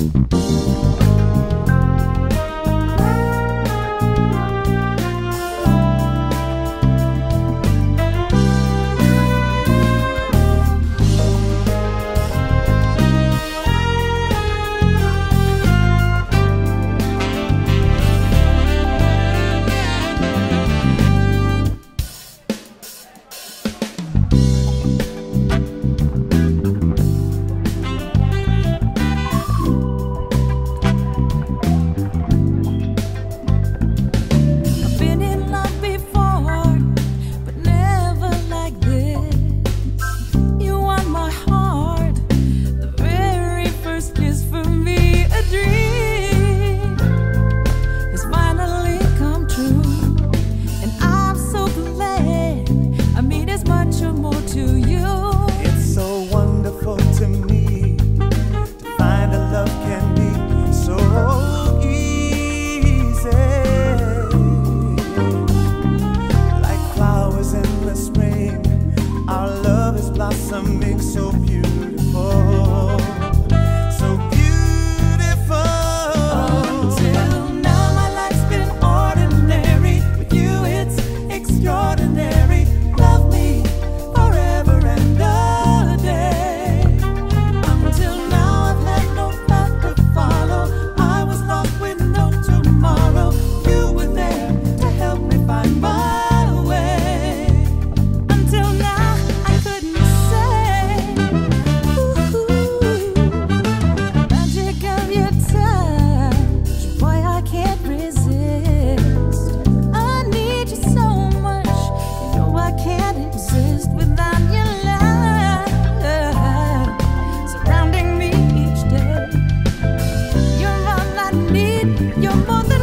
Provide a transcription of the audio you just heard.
Música your mother